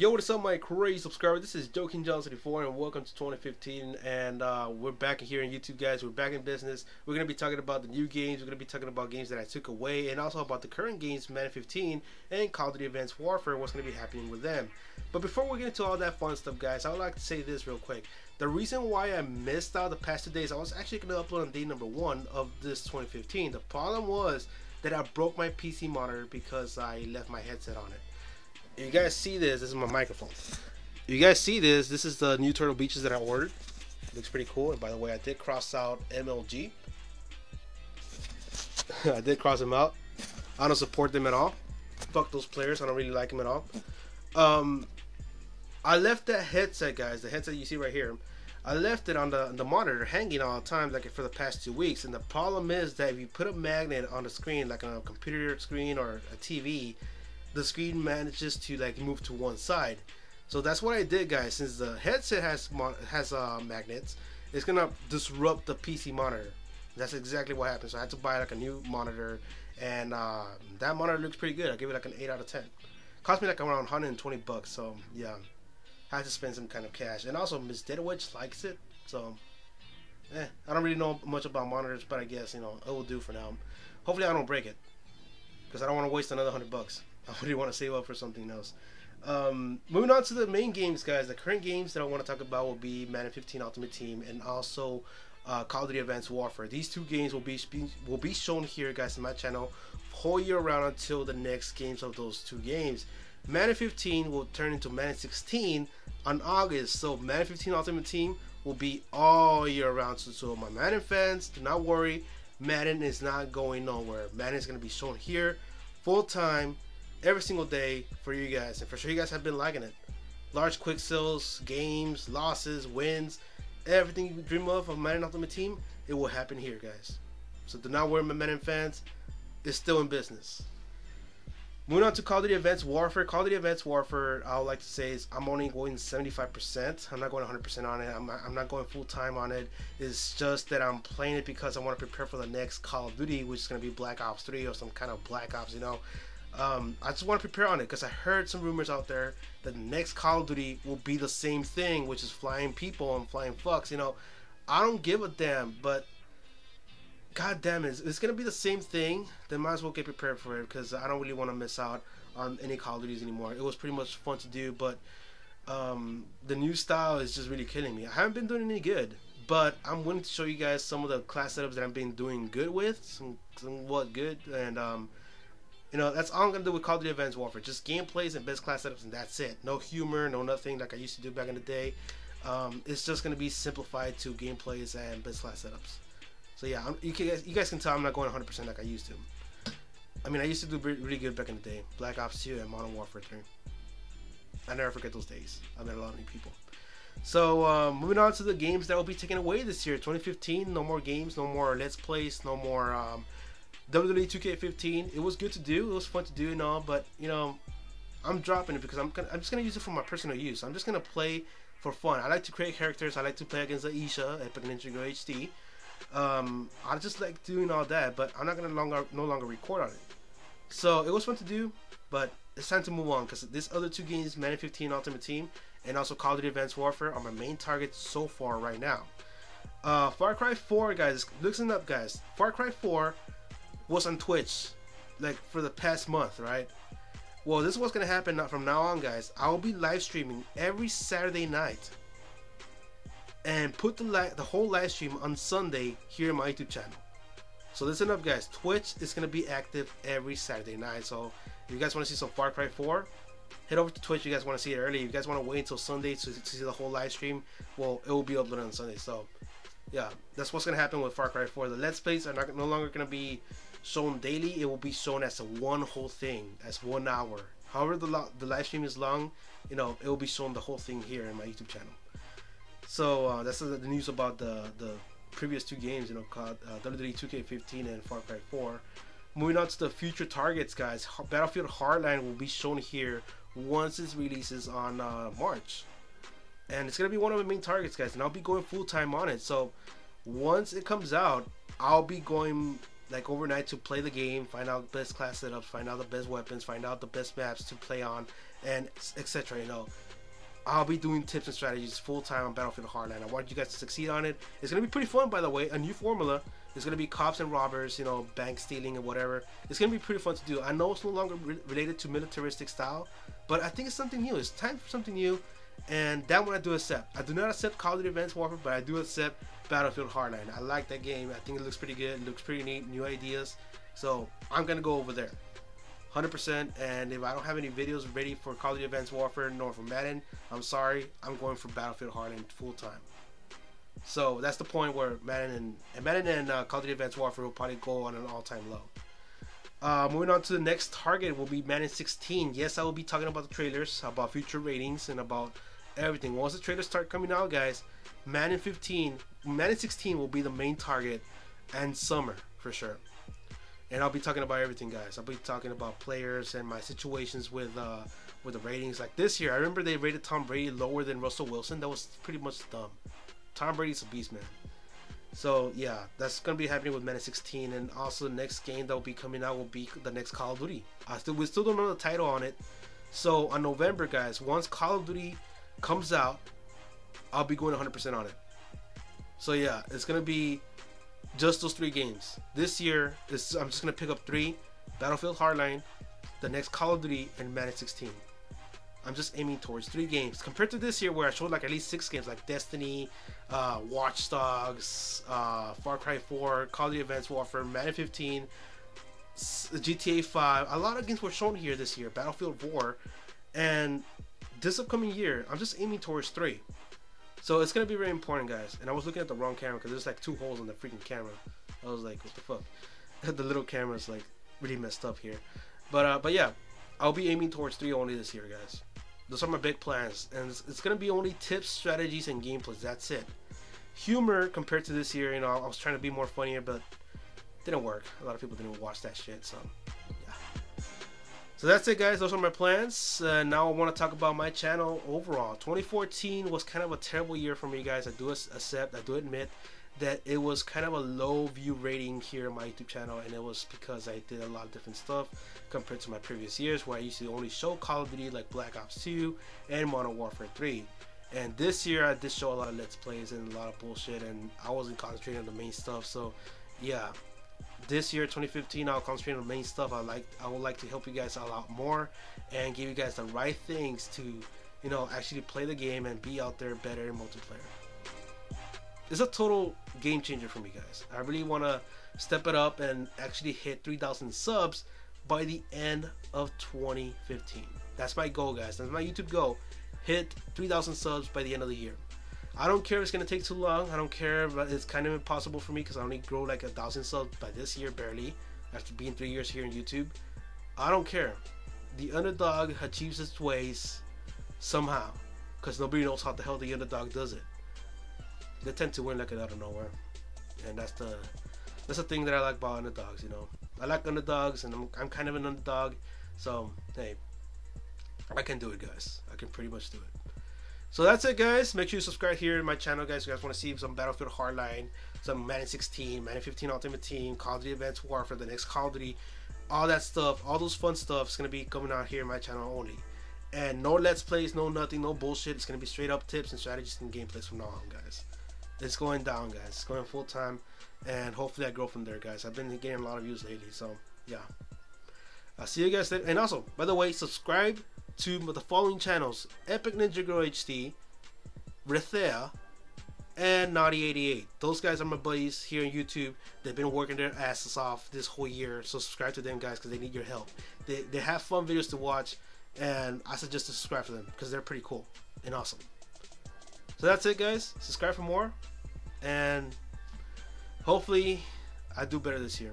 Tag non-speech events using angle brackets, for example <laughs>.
Yo, what's up, my crazy subscribers? This is Joekinggiant 74 and welcome to 2015. And uh, we're back here in YouTube, guys. We're back in business. We're going to be talking about the new games. We're going to be talking about games that I took away and also about the current games, Madden 15 and Call of Duty Advanced Warfare, what's going to be happening with them. But before we get into all that fun stuff, guys, I would like to say this real quick. The reason why I missed out the past two days, I was actually going to upload on day number one of this 2015. The problem was that I broke my PC monitor because I left my headset on it you guys see this, this is my microphone. You guys see this, this is the new Turtle Beaches that I ordered. looks pretty cool. And by the way, I did cross out MLG. <laughs> I did cross them out. I don't support them at all. Fuck those players. I don't really like them at all. Um, I left that headset, guys. The headset you see right here. I left it on the the monitor hanging all the time, like for the past two weeks. And the problem is that if you put a magnet on the screen, like on a computer screen or a TV, the screen manages to like move to one side. So that's what I did, guys. Since the headset has has uh, magnets, it's gonna disrupt the PC monitor. That's exactly what happened. So I had to buy like a new monitor, and uh, that monitor looks pretty good. I give it like an eight out of ten. Cost me like around 120 bucks. So yeah, I had to spend some kind of cash. And also Miss Deadwedge likes it, so eh, I don't really know much about monitors, but I guess you know it will do for now. Hopefully I don't break it, because I don't want to waste another hundred bucks. I really want to save up for something else. Um, moving on to the main games, guys. The current games that I want to talk about will be Madden 15 Ultimate Team and also uh, Call of Duty Advanced Warfare. These two games will be will be shown here, guys, in my channel whole year round until the next games of those two games. Madden 15 will turn into Madden 16 on August, so Madden 15 Ultimate Team will be all year round. So, so my Madden fans, do not worry. Madden is not going nowhere. Madden is going to be shown here full time every single day for you guys, and for sure you guys have been liking it. Large quicksells, games, losses, wins, everything you dream of of Madden Ultimate Team, it will happen here, guys. So do not worry, my Madden fans. It's still in business. Moving on to Call of Duty Advanced Warfare. Call of Duty Advanced Warfare, I would like to say is I'm only going 75%. I'm not going 100% on it. I'm not, I'm not going full time on it. It's just that I'm playing it because I want to prepare for the next Call of Duty, which is going to be Black Ops 3 or some kind of Black Ops, you know. Um, I just want to prepare on it because I heard some rumors out there that the next Call of Duty will be the same thing, which is flying people and flying fucks. You know, I don't give a damn, but god damn it, it's gonna be the same thing. Then might as well get prepared for it because I don't really want to miss out on any Call of Duties anymore. It was pretty much fun to do, but um, the new style is just really killing me. I haven't been doing any good, but I'm willing to show you guys some of the class setups that I've been doing good with, some somewhat good, and um, you know, that's all I'm gonna do with Call of Duty Advanced Warfare. Just gameplays and best class setups, and that's it. No humor, no nothing like I used to do back in the day. Um, it's just gonna be simplified to gameplays and best class setups. So yeah, I'm, you, can, you guys can tell I'm not going 100% like I used to. I mean, I used to do really good back in the day. Black Ops 2 and Modern Warfare 3. I never forget those days. I met a lot of new people. So um, moving on to the games that will be taken away this year, 2015. No more games, no more Let's Plays, no more um, WWE 2K15, it was good to do. It was fun to do and all, but you know, I'm dropping it because I'm gonna, I'm just gonna use it for my personal use. I'm just gonna play for fun. I like to create characters. I like to play against Aisha, Epic Ninja Girl HD. Um, I just like doing all that, but I'm not gonna longer no longer record on it. So it was fun to do, but it's time to move on because this other two games, Madden 15 Ultimate Team and also Call of Duty Advanced Warfare, are my main targets so far right now. Uh, Far Cry 4, guys, listen up, guys. Far Cry 4 was on Twitch like for the past month, right? Well, this is what's gonna happen now, from now on, guys. I will be live streaming every Saturday night, and put the li- the whole live stream on Sunday here on my YouTube channel. So listen up, guys. Twitch is gonna be active every Saturday night. So if you guys want to see some Far Cry 4, head over to Twitch. If You guys want to see it early. If you guys want to wait until Sunday to, to see the whole live stream, well, it will be uploaded on Sunday. So yeah, that's what's gonna happen with Far Cry 4. The Let's Plays are not, no longer gonna be shown daily, it will be shown as a one whole thing, as one hour. However, the lo- the live stream is long, you know, it will be shown the whole thing here in my YouTube channel. So uh, that's the, news about the the previous two games, you know, called uh, WWE 2K15 and Far Cry 4. Moving on to the future targets, guys. Battlefield Hardline will be shown here once it releases on uh, March, and it's gonna be one of the main targets, guys. And I'll be going full time on it. So once it comes out, I'll be going like overnight to play the game, find out the best class setups, find out the best weapons, find out the best maps to play on, and etc. You know, I'll be doing tips and strategies full time on Battlefield Hardline. I want you guys to succeed on it. It's gonna be pretty fun, by the way. A new formula. It's gonna be cops and robbers, you know, bank stealing and whatever. It's gonna be pretty fun to do. I know it's no longer re- related to militaristic style, but I think it's something new. It's time for something new, and that one I do accept. I do not accept Call of Duty Advanced Warfare, but I do accept Battlefield Hardline. I like that game. I think it looks pretty good. It looks pretty neat. New ideas. So I'm gonna go over there. 100%. And if I don't have any videos ready for Call of Duty Advanced Warfare nor for Madden, I'm sorry. I'm going for Battlefield Hardline full time. So that's the point where Madden and, and Madden and uh, Call of Duty Advanced Warfare will probably go on an all-time low. Uh, moving on to the next target will be Madden 16. Yes, I will be talking about the trailers, about future ratings, and about everything. Once the trailers start coming out, guys, Madden 15, Madden 16 will be the main target, and summer for sure and I'll be talking about everything, guys. I'll be talking about players and my situations with uh, with the ratings. Like this year, I remember they rated Tom Brady lower than Russell Wilson. That was pretty much dumb. Tom Brady's a beast, man. So yeah, that's gonna be happening with Madden 16, and also the next game that will be coming out will be the next Call of Duty. I still we still don't know the title on it. So on November, guys, once Call of Duty comes out, I'll be going 100% on it. So yeah, it's gonna be just those three games. This year, is, I'm just gonna pick up three: Battlefield Hardline, the next Call of Duty, and Madden 16. I'm just aiming towards three games compared to this year where I showed like at least six games like Destiny, uh, Watch Dogs, uh, Far Cry 4, Call of Duty Advanced Warfare, Madden 15, GTA 5. A lot of games were shown here this year. Battlefield 4, and this upcoming year, I'm just aiming towards three. So it's gonna be very important, guys. And I was looking at the wrong camera because there's like two holes in the freaking camera. I was like, what the fuck? <laughs> the little camera's like really messed up here. But uh, but yeah, I'll be aiming towards three only this year, guys. Those are my big plans, and it's, it's gonna be only tips, strategies, and gameplays. That's it. Humor compared to this year, you know, I was trying to be more funnier, but didn't work. A lot of people didn't watch that shit, so so that's it, guys. Those are my plans. Uh, now I want to talk about my channel overall. 2014 was kind of a terrible year for me, guys. I do accept, I do admit that it was kind of a low view rating here on my YouTube channel, and it was because I did a lot of different stuff compared to my previous years, where I used to only show Call of Duty like Black Ops 2 and Modern Warfare 3. And this year I did show a lot of Let's Plays and a lot of bullshit, and I wasn't concentrating on the main stuff. So, yeah, this year 2015 i'll concentrate on the main stuff. I like i would like to help you guys a lot more and give you guys the right things to you know actually play the game and be out there better in multiplayer. It's a total game changer for me guys. I really want to step it up and actually hit 3000 subs by the end of 2015 that's my goal guys. That's my youtube goal. Hit 3000 subs by the end of the year I don't care if it's gonna take too long. I don't care, but it's kind of impossible for me because I only grow like a thousand subs by this year barely after being three years here on YouTube. I don't care. The underdog achieves its ways somehow because nobody knows how the hell the underdog does it. They tend to win like it out of nowhere, and that's the that's the thing that I like about underdogs. You know, I like underdogs, and I'm I'm kind of an underdog, so hey, I can do it, guys. I can pretty much do it. So that's it, guys. Make sure you subscribe here to my channel, guys. If you guys want to see some Battlefield Hardline, some Madden 16, Madden 15 Ultimate Team, Call of Duty Advanced Warfare, the next Call of Duty, all that stuff, all those fun stuff is going to be coming out here in my channel only. And no Let's Plays, no nothing, no bullshit. It's going to be straight up tips and strategies and gameplays from now on, guys. It's going down, guys. It's going full time. And hopefully I grow from there, guys. I've been getting a lot of views lately, so yeah. I'll see you guys later. And also, by the way, subscribe to the following channels Epic Ninja Girl HD, Rehthea, and Naughty88. Those guys are my buddies here on YouTube. They've been working their asses off this whole year. So subscribe to them guys because they need your help. They, they have fun videos to watch and I suggest to subscribe to them because they're pretty cool and awesome. So that's it guys. Subscribe for more and hopefully I do better this year.